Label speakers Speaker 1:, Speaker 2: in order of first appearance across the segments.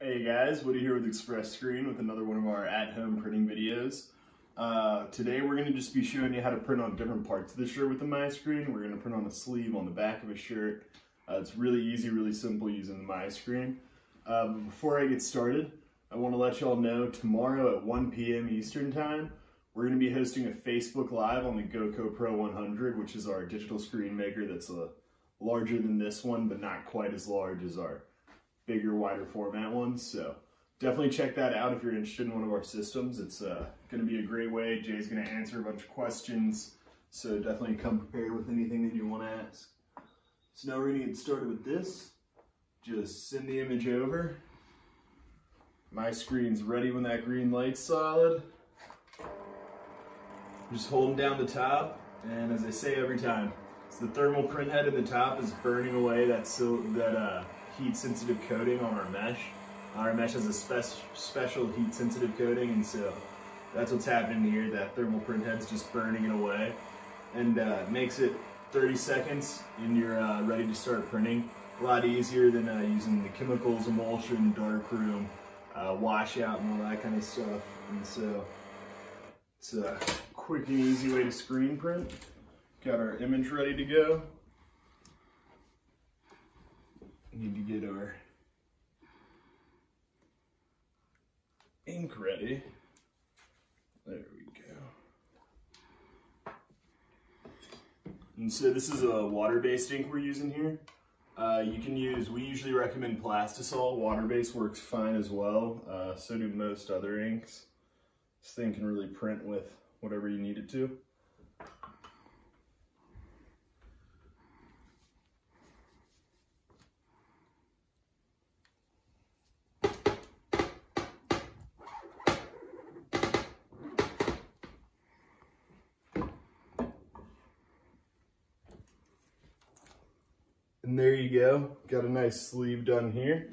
Speaker 1: Hey guys, Woody here with Xpresscreen with another one of our at-home printing videos. Uh, today we're going to just be showing you how to print on different parts of the shirt with the MiScreen. We're going to print on a sleeve on the back of a shirt. Uh, it's really easy, really simple using the MiScreen. Uh, before I get started, I want to let y'all know tomorrow at 1 p.m. Eastern Time, we're going to be hosting a Facebook Live on the Gocco Pro 100, which is our digital screen maker that's a, larger than this one, but not quite as large as our bigger, wider format ones. So definitely check that out if you're interested in one of our systems. It's uh, going to be a great way. Jay's going to answer a bunch of questions. So definitely come prepared with anything that you want to ask. So now we're going to get started with this. Just send the image over. MiScreen's ready when that green light's solid. Just holding down the top, and as I say every time, it's the thermal print head in the top is burning away that sil that uh, heat sensitive coating on our mesh. Our mesh has a spe special heat sensitive coating, and so that's what's happening here. That thermal print head's just burning it away, and uh, makes it 30 seconds, and you're uh, ready to start printing. A lot easier than uh, using the chemicals, emulsion, darkroom, uh, washout, and all that kind of stuff. And so it's a quick and easy way to screen print. Got our image ready to go. Need to get our ink ready. There we go. And so this is a water-based ink we're using here. Uh, you can use, we usually recommend Plastisol. Water-based works fine as well. Uh, so do most other inks. This thing can really print with whatever you need it to. And there you go. Got a nice sleeve done here.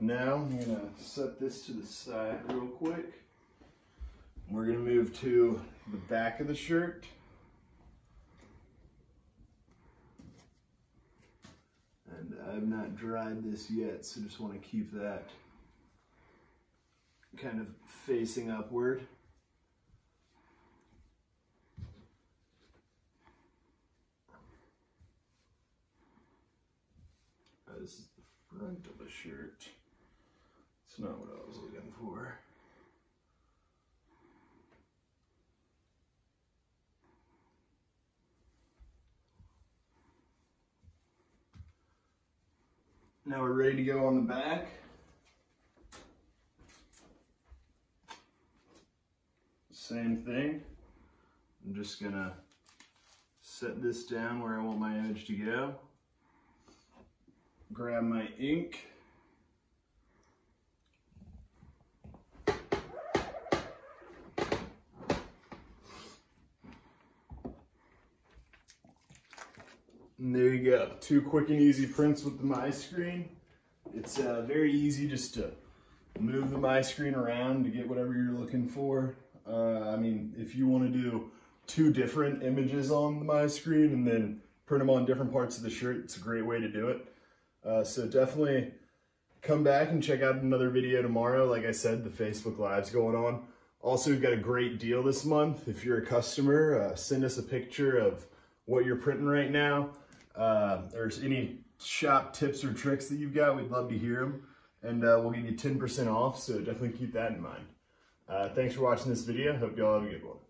Speaker 1: Now I'm gonna set this to the side real quick. We're gonna move to the back of the shirt. And I've not dried this yet, so just wanna keep that kind of facing upward. Uh, this is the front of the shirt. It's not what I was looking for. Now we're ready to go on the back. Same thing. I'm just gonna set this down where I want my image to go grab my ink. And there you go, two quick and easy prints with the MiScreen. It's uh, very easy just to move the MiScreen around to get whatever you're looking for. Uh, I mean, if you want to do two different images on the MiScreen and then print them on different parts of the shirt, it's a great way to do it. Uh, so definitely come back and check out another video tomorrow. Like I said, the Facebook Live's going on. Also, we've got a great deal this month. If you're a customer, uh, send us a picture of what you're printing right now. Uh, or any shop tips or tricks that you've got, we'd love to hear them. And uh, we'll give you 10% off, so definitely keep that in mind. Uh, thanks for watching this video. Hope you all have a good one.